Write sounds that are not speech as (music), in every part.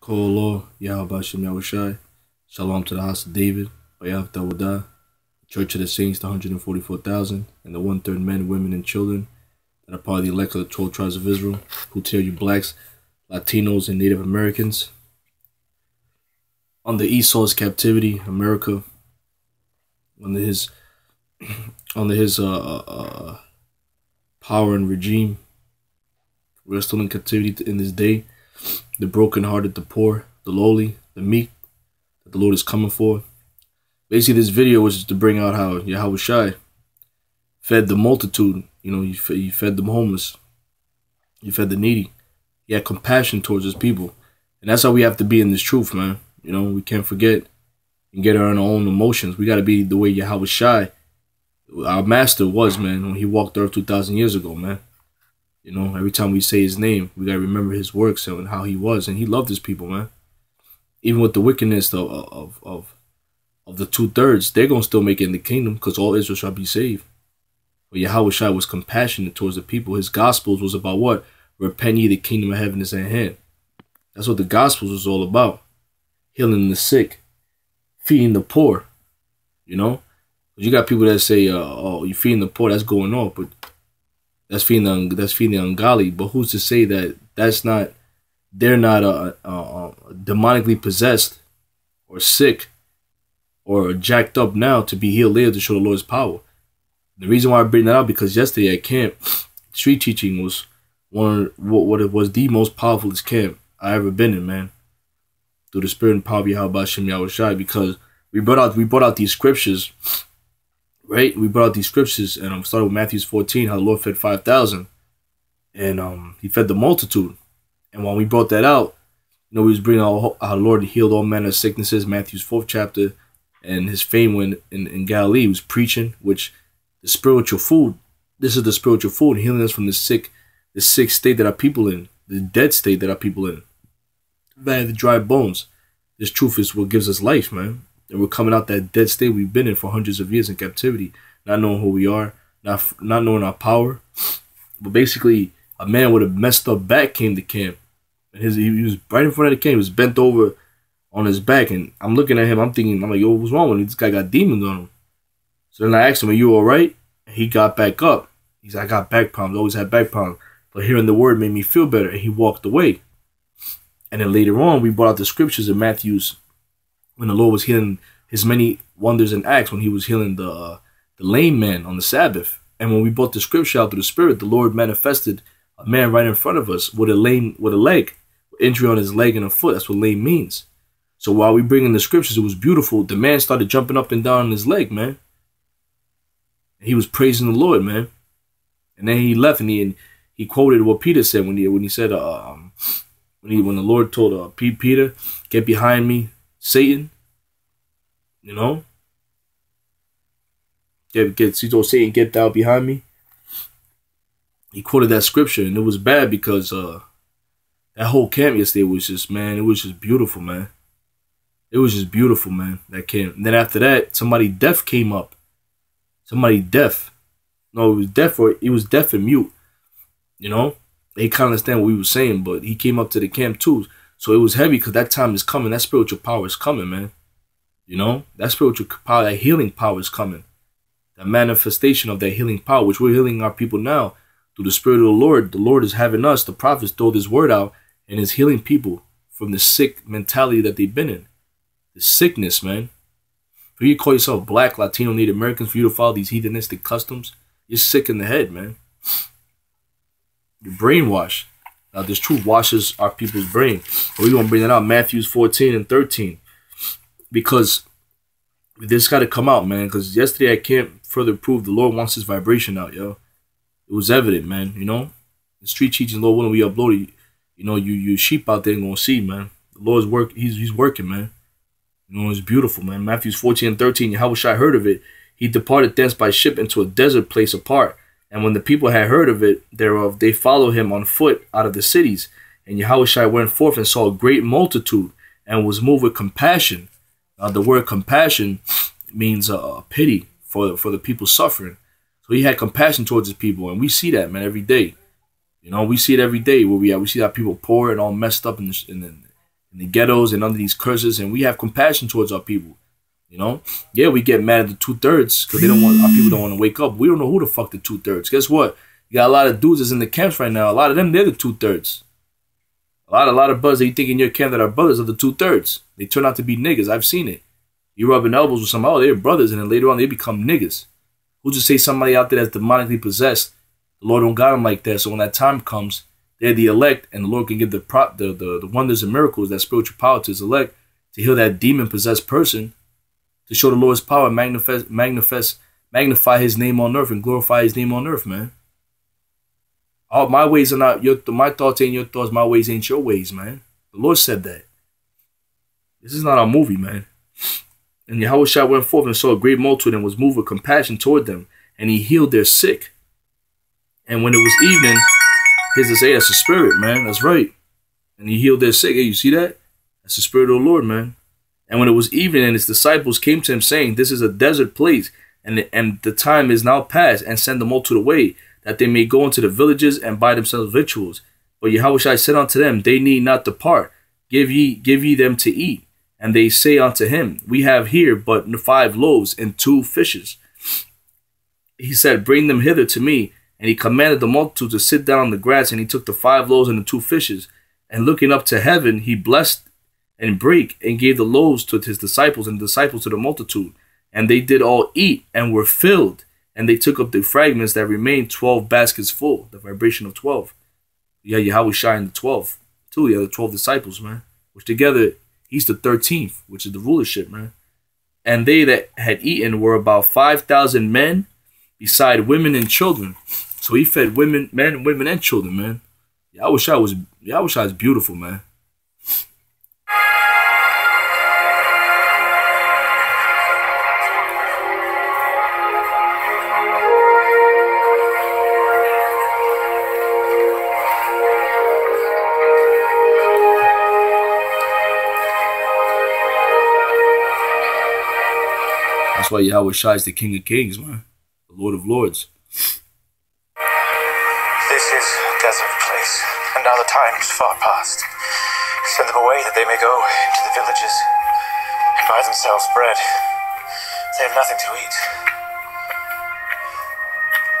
Kolo, Yahweh Shem Yahushai, Shalom to the house of David, Bayav Dawadah, Church of the Saints, the 144,000, and the one third men, women, and children that are part of the elect of the 12 tribes of Israel, who tell you blacks, Latinos, and Native Americans. Under Esau's captivity, America, under his (clears throat) under his uh, uh, uh, power and regime, we're still in captivity in this day. The brokenhearted, the poor, the lowly, the meek, that the Lord is coming for. Basically, this video was to bring out how Yahweh fed the multitude. You know, he, fed, he fed the homeless. He fed the needy. He had compassion towards his people. And that's how we have to be in this truth, man. You know, we can't forget and get our own emotions. We got to be the way Yahawashi, our master, was, man, when he walked earth 2,000 years ago, man. You know, every time we say his name, we got to remember his works and how he was. And he loved his people, man. Even with the wickedness of, of, of, of the two thirds, they're to still make it in the kingdom because all Israel shall be saved. But Yahawashi was compassionate towards the people. His gospels was about what? Repent ye, the kingdom of heaven is at hand. That's what the gospels was all about. Healing the sick, feeding the poor. You know? You got people that say, uh, oh, you're feeding the poor, that's going on. But that's feeling that's feeding the ungodly. But who's to say that that's not they're not uh, uh, uh, demonically possessed or sick or jacked up now to be healed later to show the Lord's power. The reason why I bring that up because yesterday at camp, (sniffs) street teaching was one what what it was the most powerful camp I ever been in, man. Through the spirit and power of Yahweh Shem Yahushai, because we brought out we brought out these scriptures right? We brought out these scriptures and um started with Matthew's 14, how the Lord fed 5,000. And um he fed the multitude. And when we brought that out, you know, we was bringing how the Lord healed all manner of sicknesses, Matthew's fourth chapter, and his fame when in, in Galilee he was preaching, which the spiritual food, this is the spiritual food, healing us from the sick, the sick state that our people in, the dead state that our people in. Bad the dry bones. This truth is what gives us life, man and we're coming out that dead state we've been in for hundreds of years in captivity, not knowing who we are, not not knowing our power. But basically, a man with a messed up back came to camp, and his he was right in front of the camp. He was bent over on his back, and I'm looking at him. I'm thinking, I'm like, yo, what's wrong with him? This guy got demons on him. So then I asked him, are you all right? And he got back up. He's like, I got back problems. Always had back problems. But hearing the word made me feel better, and he walked away. And then later on, we brought out the scriptures in Matthew's when the Lord was healing his many wonders and acts when he was healing the uh, the lame man on the Sabbath. And when we brought the scripture out through the Spirit, the Lord manifested a man right in front of us with a lame with a leg, injury on his leg and a foot. That's what lame means. So while we bring in the scriptures, it was beautiful. The man started jumping up and down on his leg, man. He was praising the Lord, man. And then he left and he and he quoted what Peter said when he when he said, uh, um, when he when the Lord told uh, Peter, "Get behind me, Satan. You know? Get get he told Satan, get thou behind me. He quoted that scripture and it was bad because uh that whole camp yesterday was just man, it was just beautiful, man. It was just beautiful, man. That camp. And then after that, somebody deaf came up. Somebody deaf. No, it was deaf or it was deaf and mute. You know? They kind of understand what we were saying, but he came up to the camp too. So it was heavy because that time is coming. That spiritual power is coming, man. You know, that spiritual power, that healing power is coming. The manifestation of that healing power, which we're healing our people now through the Spirit of the Lord. The Lord is having us, the prophets, throw this word out and is healing people from the sick mentality that they've been in. The sickness, man. For you call yourself black, Latino, Native Americans, for you to follow these heathenistic customs, you're sick in the head, man. You're brainwashed. Now, this truth washes our people's brain. We're going to bring that out, Matthews 14 and 13. Because this got to come out, man. Because yesterday I can't further prove the Lord wants his vibration out, yo. It was evident, man, you know. The street teaching, Lord when we uploaded. You know, you you sheep out there going to see, man. The Lord's work, he's, he's working, man. You know, it's beautiful, man. Matthews 14 and 13, how wish I heard of it? He departed thence by ship into a desert place apart and when the people had heard of it thereof, they followed him on foot out of the cities. And Yahushua went forth and saw a great multitude and was moved with compassion. Uh, the word compassion means uh, pity for, for the people suffering. So he had compassion towards his people. And we see that, man, every day. You know, we see it every day where we are. We see that people poor and all messed up in the, in the, in the ghettos and under these curses, and we have compassion towards our people. You know, yeah, we get mad at the two thirds because they don't want our people don't want to wake up. We don't know who the fuck the two thirds. Guess what? You got a lot of dudes that's in the camps right now. A lot of them they're the two thirds. A lot, a lot of brothers that you think in your camp that are brothers are the two thirds. They turn out to be niggas. I've seen it. You rubbing elbows with some oh they're brothers, and then later on they become niggas. Who just say somebody out there that's demonically possessed? The Lord don't got them like that. So when that time comes, they're the elect, and the Lord can give the prop, the, the the wonders and miracles, that spiritual power to His elect to heal that demon possessed person to show the Lord's power, manifest, manifest, magnify His name on earth and glorify His name on earth, man. All my ways are not your. My thoughts ain't your thoughts. My ways ain't your ways, man. The Lord said that. This is not a movie, man. And Yahweh went forth and saw a great multitude and was moved with compassion toward them, and he healed their sick. And when it was evening, his to say that's the spirit, man. That's right. And he healed their sick. Hey, you see that? That's the spirit of the Lord, man. And when it was evening, and his disciples came to him, saying, This is a desert place, and the, and the time is now past, and send them all to the multitude away, that they may go into the villages and buy themselves victuals. But Yahweh said unto them, They need not depart. Give ye, give ye them to eat. And they say unto him, We have here but five loaves and two fishes. He said, Bring them hither to me. And he commanded the multitude to sit down on the grass, and he took the five loaves and the two fishes. And looking up to heaven, he blessed and break and gave the loaves to his disciples and the disciples to the multitude. And they did all eat and were filled. And they took up the fragments that remained, 12 baskets full, the vibration of 12. Yeah, Yahweh shine the 12. Two, yeah, the 12 disciples, man. Which together, he's the 13th, which is the rulership, man. And they that had eaten were about 5,000 men, beside women and children. So he fed women, men, women, and children, man. Yahawashi was Yahawashi is beautiful, man. That's why Yahawashi is the King of Kings, man. The Lord of Lords. This is a desert place, and now the time is far past. Send them away that they may go into the villages and buy themselves bread. They have nothing to eat.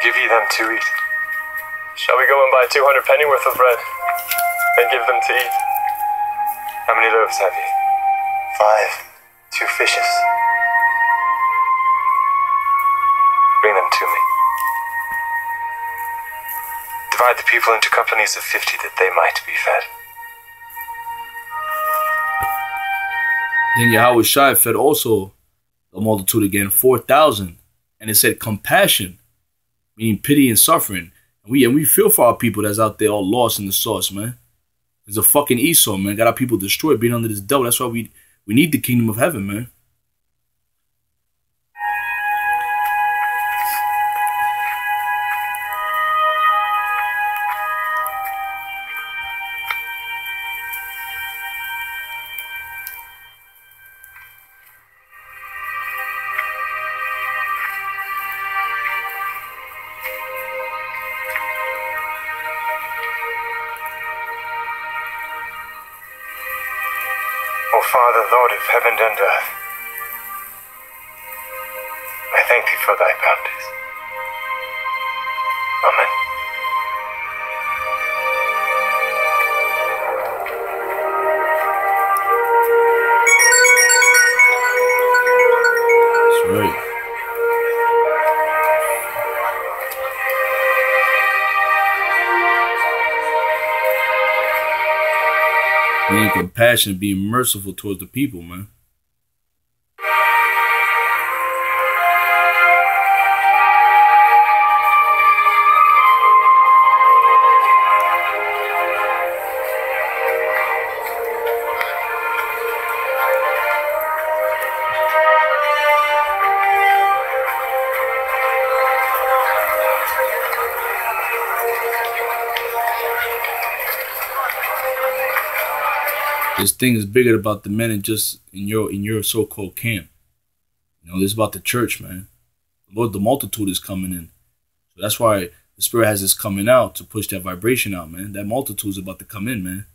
Give ye them to eat. Shall we go and buy 200 pennyworth of bread and give them to eat? How many loaves have ye? Five, two fishes. Divide the people into companies of fifty that they might be fed. Then Yahawashi fed also the multitude again, 4,000. And it said compassion, meaning pity and suffering. And we and we feel for our people that's out there all lost in the sauce, man. There's a fucking Esau, man. Got our people destroyed, being under this devil. That's why we we need the kingdom of heaven, man. Father, Lord of heaven and earth, I thank thee for thy bounties. Amen. Being compassionate, being merciful towards the people, man. This thing is bigger about the men and just in your in your so-called camp. You know, this is about the church, man. The Lord, the multitude is coming in. So that's why the spirit has this coming out to push that vibration out, man. That multitude is about to come in, man.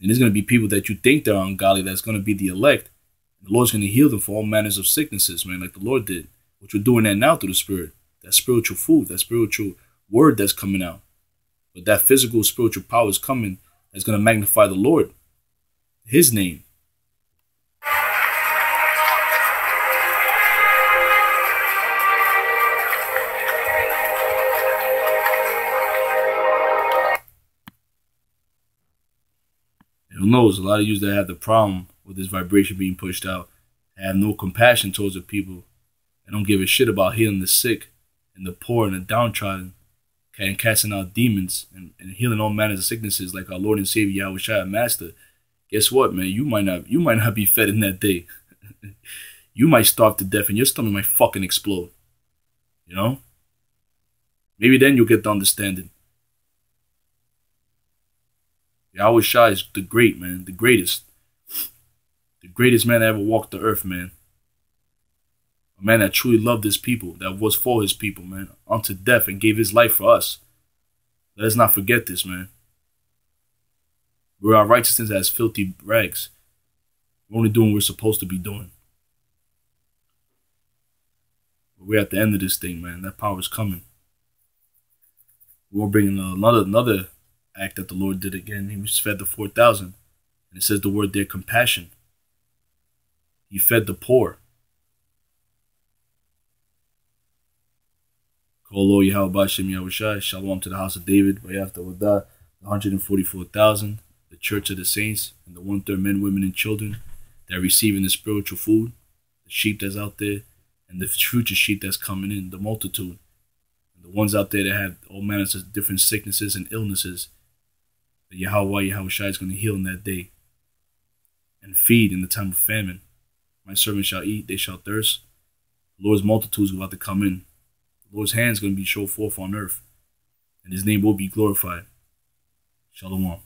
And there's going to be people that you think they're ungodly that's going to be the elect. The Lord's going to heal them for all manners of sicknesses, man, like the Lord did. Which we're doing that now through the Spirit. That spiritual food, that spiritual word that's coming out. But that physical spiritual power is coming that's going to magnify the Lord, His name. Who knows? A lot of you that have the problem with this vibration being pushed out have no compassion towards the people and don't give a shit about healing the sick and the poor and the downtrodden and casting out demons and, and healing all manners of sicknesses like our Lord and Savior Yahweh Master. Guess what, man? You might not you might not be fed in that day. (laughs) you might starve to death and your stomach might fucking explode. You know? Maybe then you'll get the understanding. Yahawashi is the great, man. The greatest. The greatest man that ever walked the earth, man. A man that truly loved his people, that was for his people, man, unto death and gave his life for us. Let us not forget this, man. Where our righteousness as filthy rags. We're only doing what we're supposed to be doing. But we're at the end of this thing, man. That power is coming. We're bringing another another act that the Lord did again. He was fed the 4,000. And it says the word there, compassion. He fed the poor. Shalom to the house of David, the 144,000, the church of the saints, and the one third men, women, and children that are receiving the spiritual food, the sheep that's out there, and the future sheep that's coming in, the multitude, and the ones out there that have all manners of different sicknesses and illnesses that Yahweh Yahushai is going to heal in that day and feed in the time of famine. My servants shall eat, they shall thirst. The Lord's multitudes are about to come in. The Lord's hand is going to be shown forth on earth, and his name will be glorified. Shalom.